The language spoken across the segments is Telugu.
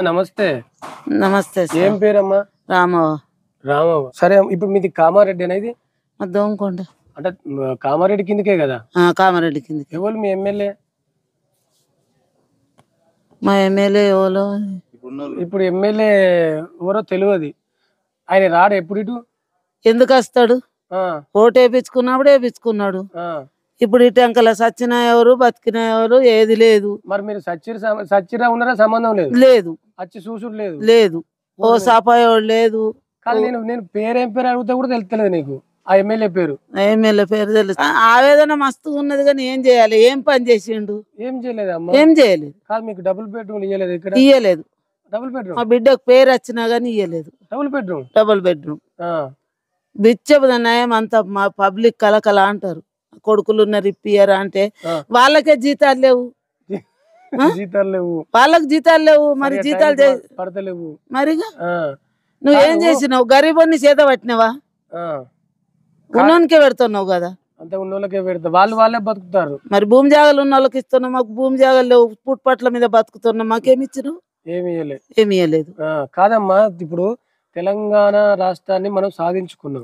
నమస్తే. నమస్తే ఏం పేరమ్మా? రామవ్వ. రామవ్వ. సరే ఇప్పుడు మీది కామారెడ్డి అనేది దోమకొండ అంటే కామారెడ్డి కిందకే కదా? కామారెడ్డి కిందకి. ఎవరు మీ ఎమ్మెల్యే? మా ఎమ్మెల్యే ఎవరో? ఇప్పుడు ఎమ్మెల్యే ఎవరో తెలియదు. ఆయన రాడు ఎప్పుడు ఇటు? ఎందుకు వస్తాడు? ఆ, ఓటు వేపించుకున్నప్పుడు వేపించుకున్నాడు ఆ. ఇప్పుడు ఇటు అంకల సచ్చిన ఎవరు బతికిన ఎవరు ఏది లేదు. మరి మీరు సచ్చిరా ఉన్నారా సంబంధం లేదు? లేదు. వచ్చి చూసుడు లేదు. లేదు. ఓ సాపాయోడు లేదు. కానీ నేను నేను పేరు పేరు అడిగితే కూడా తెలుస్తలేదు నీకు. ఆ ఎమ్మెల్యే పేరు. ఎమ్మెల్యే పేరు తెలుసు. ఆ, ఆవేదన మస్తుగా ఉన్నది కానీ ఏం చేయాలి? ఏం పని చేసిండు? ఏం చేయలేదు అమ్మ. ఏం చేయలేదు. కాదు మీకు డబుల్ బెడ్రూమ్ ఇయ్యలేదు ఇక్కడ? ఇయ్యలేదు. డబుల్ మా బెడ్రూమ్ బిడ్డకు పేరు వచ్చినా కానీ ఇయ్యలేదు. Double bedroom? Double bedroom. బిచ్చబుద నయం అంత మా పబ్లిక్ కలకల అంటారు. కొడుకులు ఉన్నారు ఇప్పియరా అంటే. వాళ్ళకే జీతాలు లేవు? జీతాలు లేవు. వాళ్ళకి జీతాలు లేవు మరి జీతాలు పడతలేవు. మరిగా? ఆ, నువ్వు ఏం. చేసినావు? గరీబుని చేత పట్టినావా. ఉన్నోనికే పెడుతున్నావు కదా? అంత ఉన్నోళ్ళకే పెడతా. వాళ్ళు వాళ్ళే బతుకుతారు. మరి భూమి జాగాలు ఉన్న వాళ్ళకి ఇస్తున్నావు మాకు భూమి జాగాలు లేవు పుట్పట్ల మీద బతుకుతున్నావు మాకేమి ఇచ్చినావు? ఏమి ఇయ్యలే. ఏమి ఇవ్వలేదు కాదమ్మా ఇప్పుడు తెలంగాణ రాష్ట్రాన్ని మనం సాధించుకున్నాం.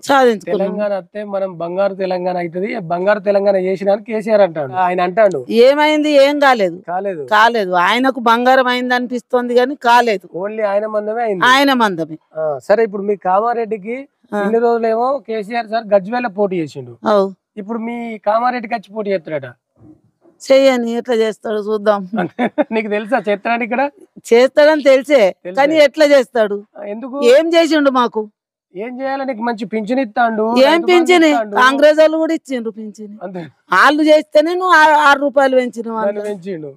తెలంగాణ వస్తే మనం బంగారు తెలంగాణ అవుతుంది. బంగారు తెలంగాణ చేసిన కేసీఆర్ అంటాడు. ఆయన అంటాడు. ఏమైంది? ఏం కాలేదు. కాలేదు. కాలేదు. ఆయనకు బంగారం అయింది అనిపిస్తోంది కానీ కాలేదు. ఓన్లీ ఆయన మందమే అయింది. ఆయన మందమే. సరే ఇప్పుడు మీ కామారెడ్డికి. ఇన్ని రోజులేమో కేసీఆర్ సార్ గజ్వేల పోటీ చేసిండు. ఇప్పుడు మీ కామారెడ్డికి వచ్చి పోటీ చేస్తాడట. చెయ్యని ఎట్లా చేస్తాడు చూద్దాం. అంటే నీకు తెలుసా చేస్తాడు ఇక్కడ? చేస్తాడని తెలిసే. కానీ ఎట్లా చేస్తాడు? ఎందుకు? ఏం చేసిండు మాకు? ఏం చేయాలి? నీకు మంచి పింఛన్ ఇస్తాడు ఏం పింఛని. కాంగ్రెస్ వాళ్ళు కూడా ఇచ్చిండ్రు పింఛని. వాళ్ళు చేస్తేనే నువ్వు ఆరు రూపాయలు పెంచిన పెంచిండు.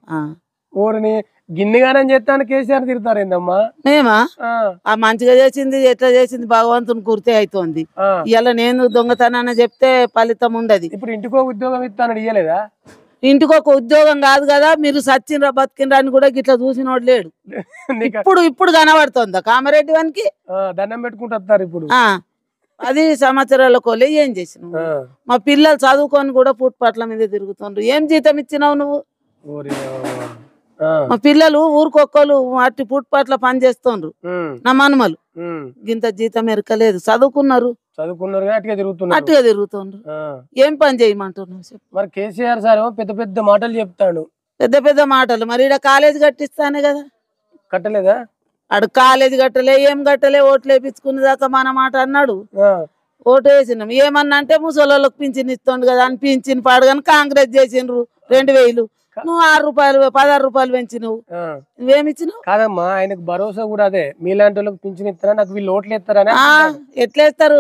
ఊరిని గిన్నెగానం చేస్తాను కేసీఆర్ తిడతారు ఏందమ్మా? మేమా? ఆ, మంచిగా చేసింది ఎట్లా చేసింది భగవంతుని గుర్తే అవుతోంది. ఇలా నేను దొంగతనాన్ని చెప్తే ఫలితం ఉండదు. ఇప్పుడు ఇంటికో ఉద్యోగం ఇస్తాను ఇయ్యలేదా? ఇంటికి ఒక ఉద్యోగం కాదు కదా మీరు సచ్చిండ్రా బతికిండ్రా అని కూడా గిట్లా చూసినోడు లేడు. ఇప్పుడు ఇప్పుడు కనబడుతుందా కామారెడ్డి వానికి? దండం పెట్టుకుంటూ వస్తారు ఇప్పుడు. పది సంవత్సరాల కోలే ఏం చేసినావు? మా పిల్లలు చదువుకొని కూడా పుట్పట్ల మీద తిరుగుతుండ్రు. ఏం జీతం ఇచ్చినావు నువ్వు? మా పిల్లలు ఊరికొక్కరు అట్టి పుట్పట్ల పని చేస్తుండ్రు. నా మనుమలు. గింత జీతం ఎరకలేదు. చదువుకున్నారు. చదువుకున్నారు కానీ అటుగా తిరుగుతున్నారు. అట్టుగా తిరుగుతుండ్రు. ఏం పని మరి కేసీఆర్ సార్ పెద్ద పెద్ద మాటలు చెప్తాడు. పెద్ద పెద్ద మాటలు. మరి ఈడ కాలేజ్ కట్టిస్తానే కదా. కట్టలేదా? ఆడు కాలేజ్ కట్టలే ఏం కట్టలే ఓట్లు వేపించుకునే దాకా మన మాట అన్నాడు. ఆ, ఓటు వేసినాం ఏమన్నా అంటే ముసలోళ్ళకి పింఛన్ ఇస్తుండు కదా అని పింఛన్ పాడగాని కాంగ్రెస్ చేసిండ్రు రెండు వేలు. నువ్వు ఆరు రూపాయలు పదహారు రూపాయలు పెంచినవు. ఆ. నువ్వేమి ఇచ్చినావు కాదమ్మా ఆయనకు భరోసా కూడా అదే. మీలాంటి వాళ్ళకి పింఛన్ ఇస్తారా? నాకు వీళ్ళు ఓట్లు ఇస్తారని ఆ, ఎట్లా ఇస్తారు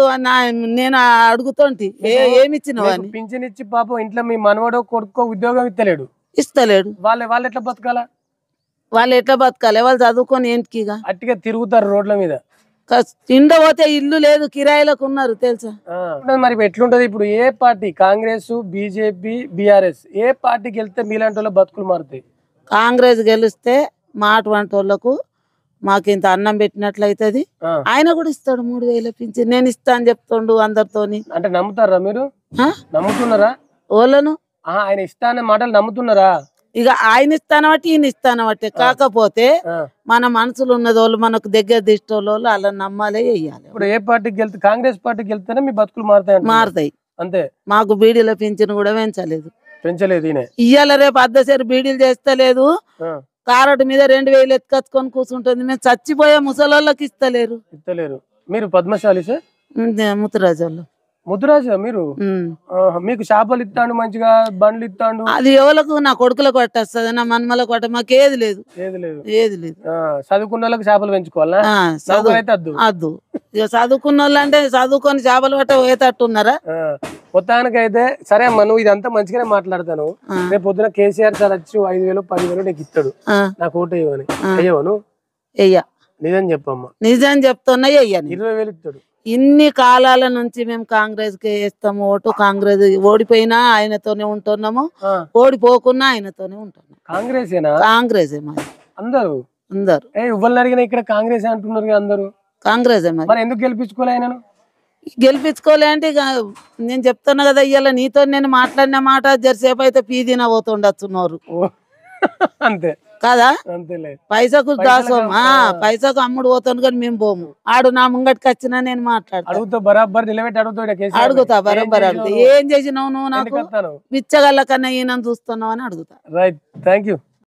నేను అడుగుతుంటి. ఏ ఏమి ఇచ్చినావు అని? పింఛన్ ఇచ్చి పాపం ఇంట్లో మీ మనవడో కొడుకో ఉద్యోగం ఇస్తలేడు. ఇస్తలేడు. వాళ్ళ వాళ్ళు ఎట్లా బతకాలా? వాళ్ళు ఎట్లా బతకాలి? వాళ్ళు చదువుకొని ఏంటికిగా అట్టిగా తిరుగుతారు రోడ్ల మీద. ఇండ పోతే ఇల్లు లేదు కిరాయిలకు ఉన్నారు తెలుసా. మరి ఎట్లుంటది ఇప్పుడు? ఏ పార్టీ? కాంగ్రెస్ బీజేపీ బీఆర్ఎస్ ఏ పార్టీకి వెళ్తే మీలాంటి వాళ్ళ బతుకులు మారుతాయి? కాంగ్రెస్ గెలిస్తే మా అటువంటి వాళ్ళకు మాకు ఇంత అన్నం పెట్టినట్లయితది. ఆయన కూడా ఇస్తాడు మూడు వేల పింఛన్. నేను ఇస్తా అని చెప్తుండు అందరితోని. అంటే నమ్ముతారా మీరు? నమ్ముతున్నారా? వాళ్ళను ఆయన ఇస్తా అనే మాటలు నమ్ముతున్నారా? ఇక ఆయన ఇస్తానబట్టి ఈయన ఇస్తానబట్టి కాకపోతే. మన మనసులో ఉన్నది వాళ్ళు మనకు దగ్గర దిష్టోళ్ళు వాళ్ళు అలా నమ్మాలే వేయాలి ఇప్పుడు ఏ పార్టీకి వెళ్తే కాంగ్రెస్ పార్టీకి వెళ్తేనే మీ బతుకులు మారుతాయి. మారుతాయి. అంతే. మాకు బీడీల పింఛన్ కూడా పెంచలేదు. పెంచలేదు ఇయ్యాల రేపు అద్దసేరు బీడీలు చేస్తలేదు. కారట్ మీద రెండు వేలు ఎత్తుకొచ్చుకొని కూర్చుంటుంది. మేము చచ్చిపోయే ముసలోళ్ళకి ఇస్తలేరు. ఇస్తలేరు. మీరు పద్మశాలి సార్? ముత్తరాజోళ్ళు ముద్దురాజా మీరు? మీకు చేపలు ఇస్తాడు మంచిగా బండ్లు ఇస్తాడు అది ఎవరికి నా కొడుకులకు పట్టేస్తుంది నా మన్మలకు పట్ట మాకు ఏది లేదు. ఏది లేదు. ఏది లేదు. చదువుకున్న వాళ్ళకి చేపలు పెంచుకోవాలా? చదువు. అద్దు. ఇక చదువుకున్న వాళ్ళు అంటే చదువుకొని చేపలు పట్ట పోయేటట్టున్నారా? మొత్తానికైతే సరే అమ్మా నువ్వు ఇదంతా మంచిగానే మాట్లాడతాను. రేపు పొద్దున కేసీఆర్ సార్ వచ్చి ఐదు వేలు పది వేలు నీకు ఇస్తాడు నాకు ఓటు ఆ. వేయవను ఎయ్య. నిజం చెప్పమ్మా. నిజం చెప్తున్నా ఎయ్యని ఇరవై వేలు ఇస్తాడు. ఇన్ని కాలాల నుంచి మేము కాంగ్రెస్కి వేస్తాము ఓటు కాంగ్రెస్ ఓడిపోయినా ఆయనతోనే ఉంటున్నాము ఓడిపోకున్నా ఆయనతోనే ఉంటున్నాం. కాంగ్రెసేనా? కాంగ్రెస్ మరి అందరూ? అందరు. ఇవ్వాలని అడిగినా ఇక్కడ కాంగ్రెస్ అంటున్నారు అందరూ. కాంగ్రెస్ ఎందుకు గెలిపించుకోలే ఆయనను? గెలిపించుకోలే అంటే నేను చెప్తున్నా కదా ఇవాళ నీతో నేను మాట్లాడిన మాట జరసేపు అయితే పీదిన పోతుండొచ్చు నోరు. ఓ, అంతే. కదా? పైసకు దాసం. పైసకు అమ్ముడు పోతాను కానీ మేము పోము. ఆడు నా ముంగటికి వచ్చినా నేను మాట్లాడతా. అడుగుతా బరాబర్ అడుగుతా ఏం చేసినావు నువ్వు? నాకు? పిచ్చగల్ల కన్నా ఈయన చూస్తున్నావు అని అడుగుతా. Right thank you